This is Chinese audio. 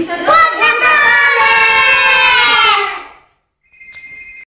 哇。